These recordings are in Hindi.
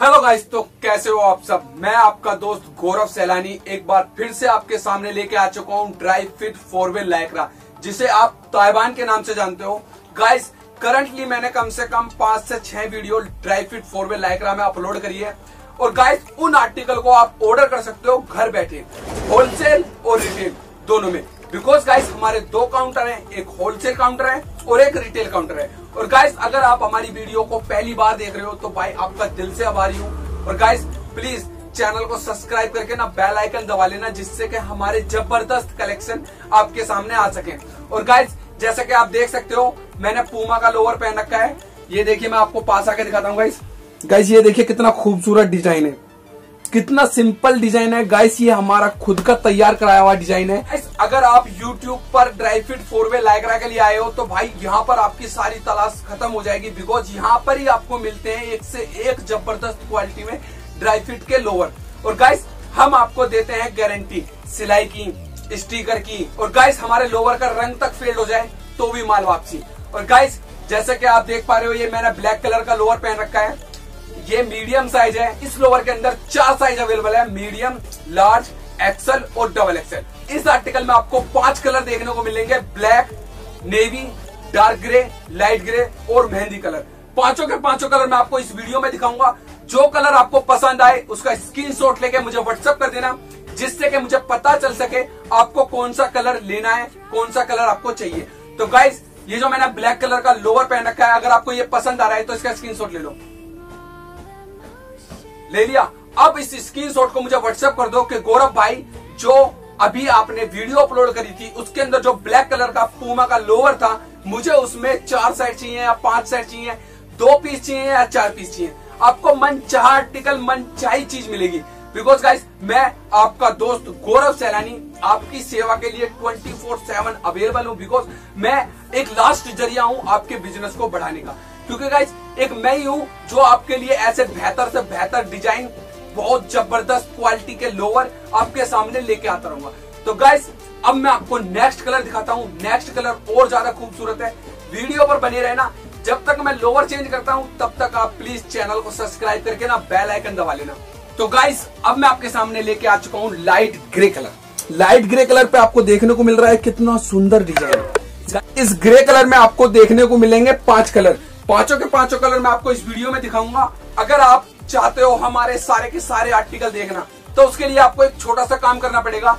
हेलो गाइस तो कैसे हो आप सब? मैं आपका दोस्त गौरव सैलानी एक बार फिर से आपके सामने लेके आ चुका हूँ drive fit four wheel Lycra जिसे आप ताइबान के नाम से जानते हो। गाइस करंटली मैंने कम से कम पाँच से छह video drive fit four wheel Lycra में अपलोड करी है। और गाइस उन आर्टिकल को आप ऑर्डर कर सकते हो घर बैठे होलसेल और रिटेल दोनों में। बिकॉज़ गाइस हमारे दो काउंटर हैं, एक होलसेल काउंटर है और एक रिटेल काउंटर है। और गाइस अगर आप हमारी वीडियो को पहली बार देख रहे हो तो भाई, आपका दिल से आभारी हूँ। और गाइस प्लीज़ चैनल को सब्सक्राइब करके ना बेल आइकन दबा लेना, जिससे कि हमारे ज़बरदस्त कलेक्शन आपके सामने आ सके। और गाइस जैसा कि आप देख सकते हो, मैंने पूमा का लोअर पहन रखा है। ये देखिए, मैं आपको पास आके दिखाता हूँ गाइस गाइस ये देखिए कितना खूबसूरत डिज़ाइन है। कितना सिंपल डिज़ाइन है। गाइस ये हमारा खुद का तैयार कराया हुआ डिज़ाइन है। अगर आप YouTube पर dry fit four way Lycra के लिए आए हो तो भाई, यहाँ पर आपकी सारी तलाश खत्म हो जाएगी। बिकॉज़ यहाँ पर ही आपको मिलते हैं एक से एक ज़बरदस्त क्वालिटी में ड्राई फिट के लोअर और गाइस हम आपको देते हैं गारंटी सिलाई की स्टीकर की। और गाइस हमारे लोअर का रंग तक फेल्ड हो जाए तो भी माल वापसी। और गाइस जैसे कि आप देख पा रहे हो, ये मैंने ब्लैक कलर का लोअर पहन रखा है। ये मीडियम साइज़ है। इस लोअर के अंदर चार साइज़ अवेलेबल है। मीडियम लार्ज एक्सल और डबल एक्सल इस आर्टिकल में आपको पाँच कलर देखने को मिलेंगे। Black navy dark grey light grey और मेहंदी कलर पाँचों के पाँचों कलर मैं आपको इस वीडियो में दिखाऊँगा। जो कलर आपको पसंद आए, उसका स्क्रीनशॉट लेके मुझे व्हाट्सएप कर देना, जिससे कि मुझे पता चल सके आपको कौन सा कलर लेना है, कौन सा कलर आपको चाहिए। तो गाइज़ ये जो मैंने ब्लैक कलर का लोअर पहन रखा है, अगर आपको ये पसंद आ रहा है तो इसका स्क्रीनशॉट ले लो। ले लिया। अब इस स्क्रीनशॉट को मुझे व्हाट्सएप कर दो कि गौरव भाई, जो अभी आपने वीडियो अपलोड करी थी, उसके अंदर जो ब्लैक कलर का पूमा का लोअर था, मुझे उसमें चार सेट चाहिए या पाँच सेट चाहिए, दो पीस चाहिए या चार पीस चाहिए। आपको मन चाह आर्टिकल मन चाही चीज़ मिलेगी। बिकॉज़ गाइस मैं आपका दोस्त गौरव सैलानी, आपकी सेवा के लिए 24/7 अवेलेबल हूँ। बिकॉज़ मैं एक लास्ट ज़रिया हूँ आपके बिज़नेस को बढ़ाने का। क्योंकि गाइज़ एक मैं ही हूँ जो आपके लिए ऐसे बेहतर से बेहतर डिज़ाइन बहुत ज़बरदस्त क्वालिटी के लोअर आपके सामने लेके आता रहूँगा। तो गाइस अब मैं आपको नेक्स्ट कलर दिखाता हूँ। नेक्स्ट कलर और ज़्यादा खूबसूरत है। वीडियो पर बने रहना। जब तक मैं लोअर चेंज करता हूँ, तब तक आप प्लीज़ चैनल को सब्सक्राइब करके ना बेल आइकन दबा लेना। तो गाइस अब मैं आपके सामने लेके आ चुका हूँ light grey colour light grey colour पे आपको देखने को मिल रहा है कितना सुंदर डिज़ाइन इस ग्रे कलर में आपको देखने को मिलेंगे पाँच कलर पाँचों के पाँचों कलर मैं आपको इस वीडियो में दिखाऊँगा। अगर आप चाहते हो हमारे सारे के सारे आर्टिकल देखना तो उसके लिए आपको एक छोटा सा काम करना पड़ेगा।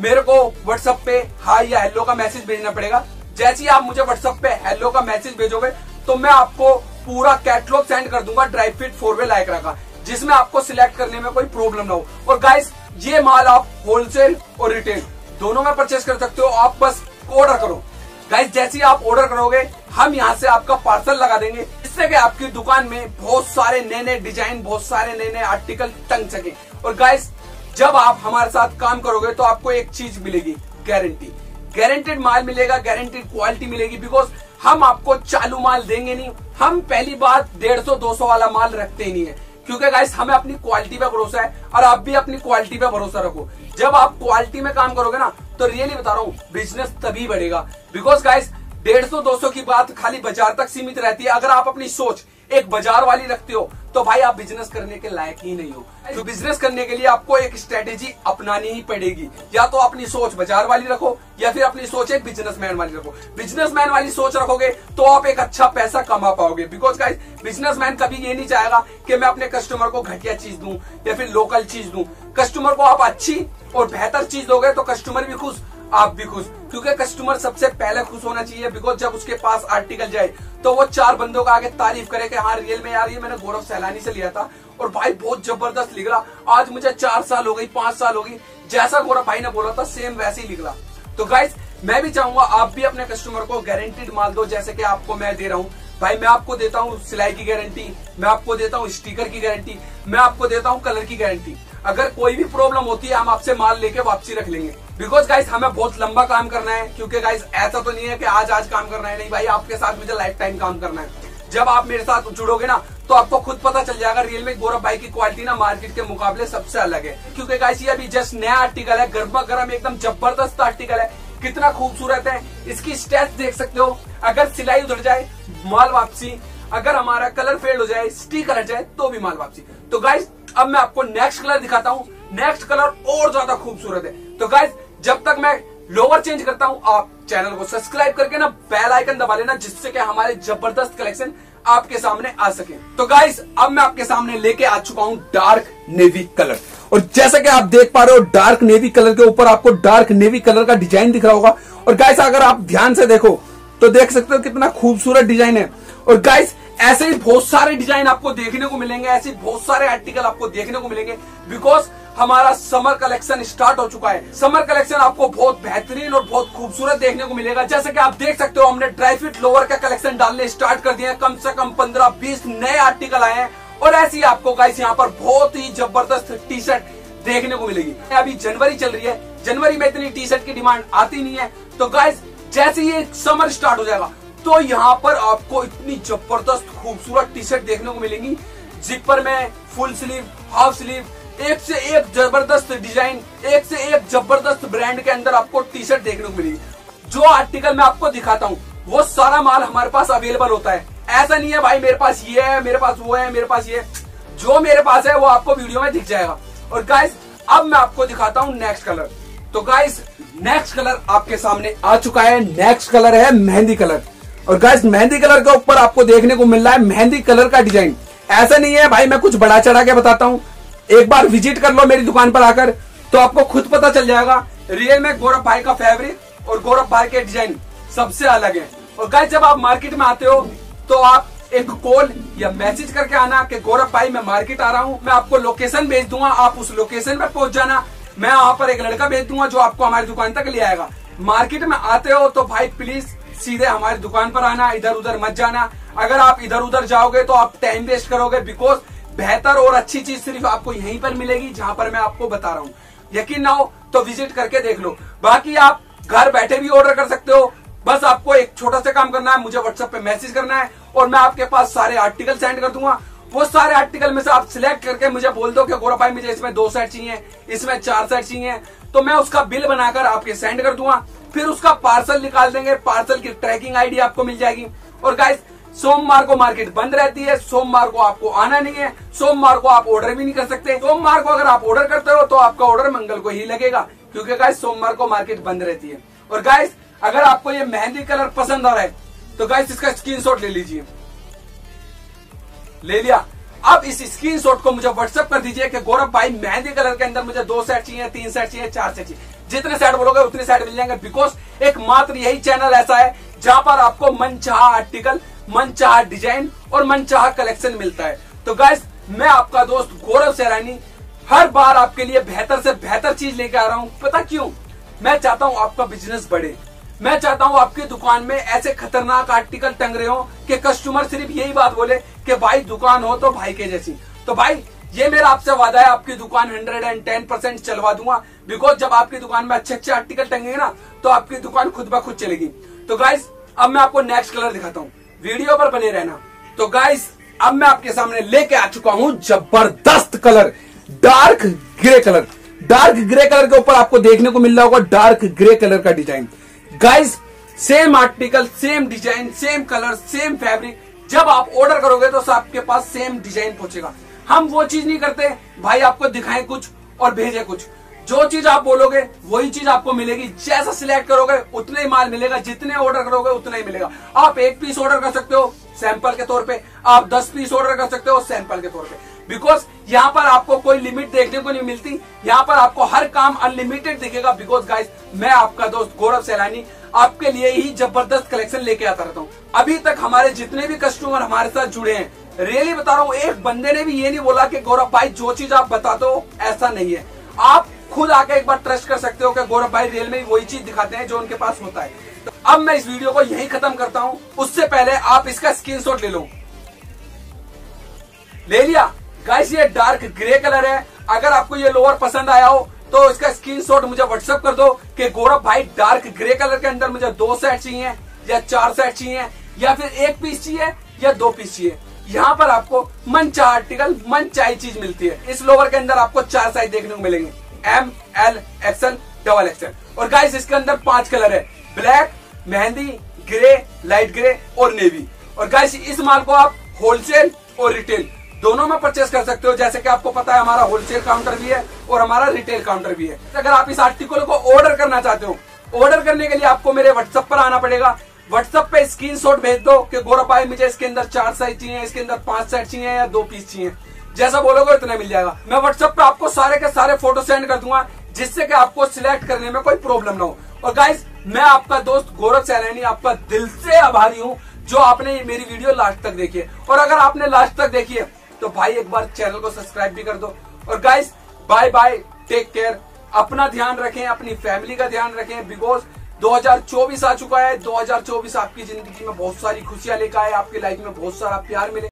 मेरे को व्हाट्सएप पे हाई या हेलो का मैसेज भेजना पड़ेगा। जैसे ही आप मुझे व्हाट्सएप पे हेलो का मैसेज भेजोगे तो मैं आपको पूरा कैटलॉग सेंड कर दूँगा dry fit four way Lycra का, जिसमें आपको सिलेक्ट करने में कोई प्रॉब्लम ना हो। और गाइस ये माल आप होलसेल और रिटेल दोनों में परचेस कर सकते हो। आप बस ऑर्डर करो। गाइस जैसे ही आप ऑर्डर करोगे, हम यहाँ से आपका पार्सल लगा देंगे। जिससे कि आपकी दुकान में बहुत सारे नए नए डिज़ाइन बहुत सारे नए नए आर्टिकल टंग सके और गाइस जब आप हमारे साथ काम करोगे तो आपको एक चीज़ मिलेगी गारंटी गारंटेड माल मिलेगा गारंटेड क्वालिटी मिलेगी बिकॉज़ हम आपको चालू माल देंगे नहीं। हम पहली बार डेढ़ सौ, दो सौ वाला माल रखते ही नहीं है। क्योंकि गाइस हमें अपनी क्वालिटी पे भरोसा है, और आप भी अपनी क्वालिटी पे भरोसा रखो। जब आप क्वालिटी में काम करोगे ना तो रियली बता रहा हूँ बिज़नेस तभी बढ़ेगा। बिकॉज़ गाइस डेढ़ सौ, दो सौ की बात खाली बाज़ार तक सीमित रहती है। अगर आप अपनी सोच एक बाज़ार वाली रखते हो तो भाई आप बिज़नेस करने के लायक ही नहीं हो। तो बिज़नेस करने के लिए आपको एक स्ट्रेटेजी अपनानी ही पड़ेगी। या तो अपनी सोच बाज़ार वाली रखो, या फिर अपनी सोच एक बिजनेसमैन वाली रखो। बिजनेसमैन वाली सोच रखोगे तो आप एक अच्छा पैसा कमा पाओगे। बिकॉज़ गाइस बिजनेसमैन कभी ये नहीं चाहेगा कि मैं अपने कस्टमर को घटिया चीज़ दूँ, या फिर लोकल चीज़ दूँ। कस्टमर को आप अच्छी और बेहतर चीज़ दोगे तो कस्टमर भी खुश। आप भी खुश। क्योंकि कस्टमर सबसे पहले खुश होना चाहिए बिकॉज़ जब उसके पास आर्टिकल जाए तो वो चार बंदों का आगे तारीफ़ करे कि हाँ रियल में यार, ये मैंने गौरव सैलानी से लिया था, और भाई बहुत ज़बरदस्त निकला आज मुझे चार साल हो गई, पाँच साल हो गई, जैसा गौरव भाई ने बोला था सेम वैसे ही निकला तो गाइज़ मैं भी चाहूँगा आप भी अपने कस्टमर को गारंटीड माल दो, जैसे कि आपको मैं दे रहा हूँ। भाई, मैं आपको देता हूँ सिलाई की गारंटी मैं आपको देता हूँ स्टिकर की गारंटी मैं आपको देता हूँ कलर की गारंटी अगर कोई भी प्रॉब्लम होती है, हम आपसे माल लेके वापसी रख लेंगे। बिकॉज़ गाइस हमें बहुत लंबा काम करना है, क्योंकि गाइस ऐसा तो नहीं है कि आज आज काम करना है। नहीं भाई, आपके साथ मुझे लाइफ टाइम काम करना है। जब आप मेरे साथ जुड़ोगे ना तो आपको खुद पता चल जाएगा रियलमी गौरव भाई की क्वालिटी ना मार्केट के मुकाबले सबसे अलग है। क्योंकि गाइस ये अभी जस्ट नया आर्टिकल है, गर्मा गर्म एकदम ज़बरदस्त आर्टिकल है। कितना खूबसूरत है, इसकी स्टेच देख सकते हो। अगर सिलाई उधर जाए, माल वापसी। अगर हमारा कलर फेड हो जाए स्टिकर हट जाए तो भी माल वापसी। तो गाइस अब मैं आपको नेक्स्ट कलर दिखाता हूँ। नेक्स्ट कलर और ज़्यादा खूबसूरत है। तो गाइस जब तक मैं लोअर चेंज करता हूँ, आप चैनल को सब्सक्राइब करके ना बेल आइकन दबा लेना, जिससे कि हमारे ज़बरदस्त कलेक्शन आपके सामने आ सके। तो गाइस अब मैं आपके सामने लेके आ चुका हूँ डार्क नेवी कलर और जैसा कि आप देख पा रहे हो डार्क नेवी कलर के ऊपर आपको डार्क नेवी कलर का डिज़ाइन दिख रहा होगा। और गाइस अगर आप ध्यान से देखो तो देख सकते हो कितना खूबसूरत डिज़ाइन है। और गाइस ऐसे ही बहुत सारे डिज़ाइन आपको देखने को मिलेंगे, ऐसे बहुत सारे आर्टिकल आपको देखने को मिलेंगे। बिकॉज़ हमारा समर कलेक्शन स्टार्ट हो चुका है। समर कलेक्शन आपको बहुत बेहतरीन और बहुत खूबसूरत देखने को मिलेगा। जैसे कि आप देख सकते हो, हमने ड्राई फिट लोअर का कलेक्शन डालने स्टार्ट कर दिया है। कम से कम पंद्रह बीस नए आर्टिकल आए हैं। और ऐसे ही आपको गाइस यहाँ पर बहुत ही ज़बरदस्त टी शर्ट देखने को मिलेगी। अभी जनवरी चल रही है। जनवरी में इतनी टी शर्ट की डिमांड आती नहीं है। तो गाइस जैसे ही समर स्टार्ट हो जाएगा तो यहाँ पर आपको इतनी ज़बरदस्त खूबसूरत टी शर्ट देखने को मिलेंगी। जिपर में फुल स्लीव हाफ़ स्लीव एक से एक ज़बरदस्त डिज़ाइन, एक से एक ज़बरदस्त ब्रांड के अंदर आपको टी शर्ट देखने को मिलेगी। जो आर्टिकल मैं आपको दिखाता हूँ, वो सारा माल हमारे पास अवेलेबल होता है। ऐसा नहीं है भाई, मेरे पास ये है, मेरे पास वो है, मेरे पास ये जो मेरे पास है, वो आपको वीडियो में दिख जाएगा। और गाइस अब मैं आपको दिखाता हूँ नेक्स्ट कलर तो गाइस नेक्स्ट कलर आपके सामने आ चुका है। नेक्स्ट कलर है मेहंदी कलर और गाइस मेहंदी कलर के ऊपर आपको देखने को मिल रहा है मेहंदी कलर का डिज़ाइन ऐसा नहीं है भाई, मैं कुछ बड़ा चढ़ा के बताता हूँ। एक बार विज़िट कर लो मेरी दुकान पर आकर तो आपको खुद पता चल जाएगा। रियल में गौरव भाई का फैब्रिक और गौरव भाई के डिज़ाइन सबसे अलग है। और गाइस जब आप मार्केट में आते हो तो आप एक कॉल या मैसेज करके आना कि गौरव भाई, मैं मार्केट आ रहा हूँ, मैं आपको लोकेशन भेज दूँगा, आप उस लोकेशन पर पहुँच जाना। मैं वहाँ पर एक लड़का भेज दूँगा जो आपको हमारी दुकान तक ले आएगा। मार्केट में आते हो तो भाई प्लीज़ सीधे हमारी दुकान पर आना इधर उधर मत जाना। अगर आप इधर उधर जाओगे तो आप टाइम वेस्ट करोगे बिकॉज़ बेहतर और अच्छी चीज़ सिर्फ़ आपको यहीं पर मिलेगी, जहाँ पर मैं आपको बता रहा हूँ। यकीन ना हो तो विज़िट करके देख लो। बाकी आप घर बैठे भी ऑर्डर कर सकते हो। बस आपको एक छोटा सा काम करना है, मुझे व्हाट्सएप पे मैसेज करना है और मैं आपके पास सारे आर्टिकल सेंड कर दूँगा। वो सारे आर्टिकल में से आप सिलेक्ट करके मुझे बोल दो कि भाई, मुझे इसमें दो सेट चाहिए, इसमें चार सेट चाहिए। तो मैं उसका बिल बनाकर आपके सेंड कर दूँगा। फिर उसका पार्सल निकाल देंगे। पार्सल की ट्रैकिंग आईडी आपको मिल जाएगी। और गाइस सोमवार को मार्केट बंद रहती है, सोमवार को आपको आना नहीं है, सोमवार को आप ऑर्डर भी नहीं कर सकते। सोमवार को अगर आप ऑर्डर करते हो तो आपका ऑर्डर मंगल को ही लगेगा, क्योंकि गाइस सोमवार को मार्केट बंद रहती है। और गाइस अगर आपको ये मेहंदी कलर पसंद आ रहा है तो गाइस इसका स्क्रीनशॉट ले लीजिए। ले लिया। अब इस स्क्रीनशॉट को मुझे व्हाट्सएप कर दीजिए कि गौरव भाई, मेहंदी कलर के अंदर मुझे दो सेट चाहिए, तीन सेट चाहिए, चार सेट चाहिए। जितने सेट बोलोगे, उतने सेट मिल जाएँगे बिकॉज़ एक मात्र यही चैनल ऐसा है, जहाँ पर आपको मन आर्टिकल मन चाह डिज़ाइन और मन चाह कलेक्शन मिलता है। तो गाइस मैं आपका दोस्त गौरव सैरानी हर बार आपके लिए बेहतर से बेहतर चीज़ लेके आ रहा हूँ। पता क्यों? मैं चाहता हूँ आपका बिज़नेस बढ़े। मैं चाहता हूँ आपकी दुकान में ऐसे खतरनाक आर्टिकल टंग रहे हो कि कस्टमर सिर्फ़ यही बात बोले कि भाई, दुकान हो तो भाई के जैसी। तो भाई, ये मेरा आपसे वादा है, आपकी दुकान 110 परसेंट चलवा दूँगा। बिकॉज़ जब आपकी दुकान में अच्छे अच्छे आर्टिकल टंगेंगे ना तो आपकी दुकान खुद ब खुद चलेगी। तो गाइस अब मैं आपको नेक्स्ट कलर दिखाता हूँ। वीडियो पर बने रहना। तो गाइस अब मैं आपके सामने लेके आ चुका हूँ ज़बरदस्त colour dark grey colour dark grey colour के ऊपर आपको देखने को मिल रहा होगा डार्क ग्रे कलर का design guys same article same design same colour same fabric जब आप ऑर्डर करोगे तो आपके पास सेम डिज़ाइन पहुंचेगा। हम वो चीज़ नहीं करते। भाई आपको दिखाएँ कुछ और भेजे कुछ। जो चीज़ आप बोलोगे, वही चीज़ आपको मिलेगी। जैसा सिलेक्ट करोगे, उतना ही माल मिलेगा। जितने ऑर्डर करोगे, उतना ही मिलेगा। आप एक पीस ऑर्डर कर सकते हो सैंपल के तौर पे। आप दस पीस ऑर्डर कर सकते हो सैंपल के तौर पे। बिकॉज़ यहाँ पर आपको कोई लिमिट देखने को नहीं मिलती। यहाँ पर आपको हर काम अनलिमिटेड दिखेगा। बिकॉज़ गाइस मैं आपका दोस्त गौरव सैलानी आपके लिए ही ज़बरदस्त कलेक्शन लेके आता रहता हूँ। अभी तक हमारे जितने भी कस्टमर हमारे साथ जुड़े हैं रियली बता रहा हूँ, एक बंदे ने भी ये नहीं बोला कि गौरव भाई, जो चीज़ आप बताते हो, ऐसा नहीं है। आप खुद आके एक बार ट्रस्ट कर सकते हो कि गौरव भाई रियल में वही चीज़ दिखाते हैं जो उनके पास होता है। तो अब मैं इस वीडियो को यही खत्म करता हूँ। उससे पहले आप इसका स्क्रीनशॉट ले लो। ले लिया? गाइस ये डार्क ग्रे कलर है। अगर आपको ये लोअर पसंद आया हो तो इसका स्क्रीनशॉट मुझे व्हाट्सअप कर दो कि गौरव भाई डार्क ग्रे कलर के अंदर मुझे दो सेट चाहिए या चार सेट चाहिए या फिर एक पीस चाहिए, या दो पीस चाहिए। यहाँ पर आपको मन चाह आर्टिकल मन चाही चीज़ मिलती है। इस लोवर के अंदर आपको चार साइज़ देखने को मिलेंगे। M L XL double XL और गाइस इसके अंदर पाँच कलर है. Black mehndi grey light grey और नेवी और गाइस इस माल को आप होलसेल और रिटेल दोनों में परचेस कर सकते हो. जैसे कि आपको पता है, हमारा होलसेल काउंटर भी है और हमारा रिटेल काउंटर भी है. अगर आप इस आर्टिकल को ऑर्डर करना चाहते हो ऑर्डर करने के लिए आपको मेरे व्हाट्सएप पर आना पड़ेगा. व्हाट्सएप पे स्क्रीनशॉट भेज दो कि गौरव भाई, मुझे इसके अंदर चार साइज़ चाहिए, इसके अंदर पाँच सेट चाहिए या दो पीस चाहिए. जैसा बोलोगे इतना मिल जाएगा। मैं व्हाट्सएप पे आपको सारे के सारे फ़ोटो सेंड कर दूँगा, जिससे कि आपको सिलेक्ट करने में कोई प्रॉब्लम ना हो। और गाइस मैं आपका दोस्त गौरव सैलानी, आपका दिल से आभारी हूँ, जो आपने मेरी वीडियो लास्ट तक देखी है। और अगर आपने लास्ट तक देखी है तो भाई एक बार चैनल को सब्सक्राइब भी कर दो। और guys bye bye take care अपना ध्यान रखें, अपनी फैमिली का ध्यान रखें बिकॉज़ 2024 आ चुका है। 2024 आपकी ज़िंदगी में बहुत सारी खुशियाँ लेकर आए, आपकी लाइफ में बहुत सारा प्यार मिले।